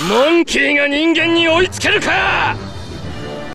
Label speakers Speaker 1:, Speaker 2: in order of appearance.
Speaker 1: モンキーが人間に追いつけるか